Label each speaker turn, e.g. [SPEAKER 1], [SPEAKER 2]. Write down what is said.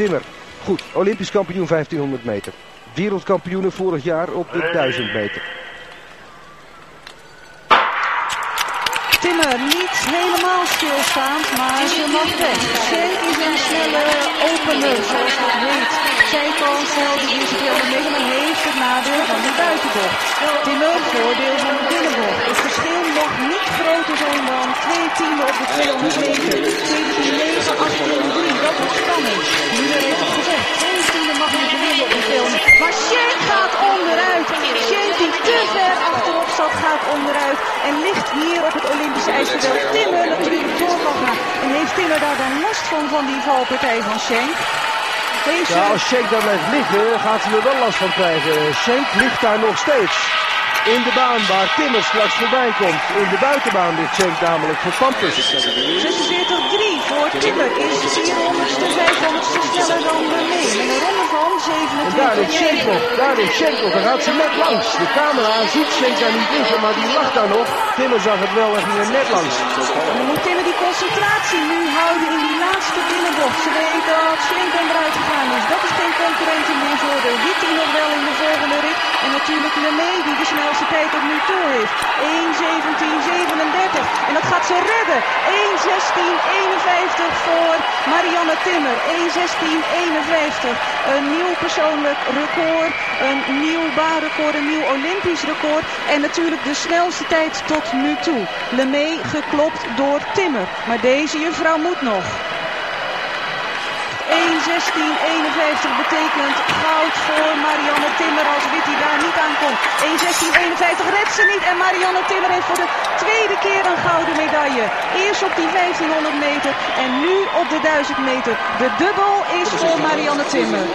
[SPEAKER 1] Timmer. Goed, Olympisch kampioen 1500 meter. Wereldkampioenen vorig jaar op de 1000 meter.
[SPEAKER 2] Timmer niet helemaal stilstaand, maar ze mag weg. Schenk is een snelle opener, zoals dat heet. Zij kan snel de eerste keer onderweg en heeft het nadeel van de buitenbocht. Timmer, voordeel van de binnenbocht. Het verschil nog niet groter zijn dan 2 tienden op de 200 meter. Zat, gaat onderuit. En ligt hier op het Olympische ijs. Terwijl Timmer natuurlijk door mag gaan. En heeft Timmer daar dan last van, van die valpartij van Schenk? Deze...
[SPEAKER 1] Ja, als Schenk daar blijft liggen, gaat ze er wel last van krijgen. Schenk ligt daar nog steeds. In de baan waar Timmer straks voorbij komt. In de buitenbaan ligt Schenk namelijk voor Pampus.
[SPEAKER 2] 46-3 voor Timmer is 400ste, 500ste sneller dan.
[SPEAKER 1] En daar ligt Schenk
[SPEAKER 2] 27
[SPEAKER 1] nog. Daar ligt Schenk nog. Daar gaat ze net langs. De camera ziet Schenk daar niet liggen, maar die lag daar nog. Timmer zag het wel en ging er net langs.
[SPEAKER 2] En dan moet Timmer die concentratie nu houden in die laatste binnenbocht. Ze weet dat Schenk onderuit gegaan is. Dat is geen concurrentie meer voor de Witty nog wel in de volgende rit. En natuurlijk Lemay die de snelste tijd tot nu toe heeft. 1.17.37. En dat gaat ze redden. 1.16.51 voor Marianne Timmer. 1.16.51. Een nieuw persoonlijk record. Een nieuw baanrecord. Een nieuw Olympisch record. En natuurlijk de snelste tijd tot nu toe. Lemay geklopt door Timmer. Maar deze juffrouw moet nog. 1.16.51 betekent goud voor Marianne Timmer als Witty daar niet aankomt. 1.16.51 redt ze niet en Marianne Timmer heeft voor de tweede keer een gouden medaille. Eerst op die 1500 meter en nu op de 1000 meter. De dubbel is voor Marianne Timmer.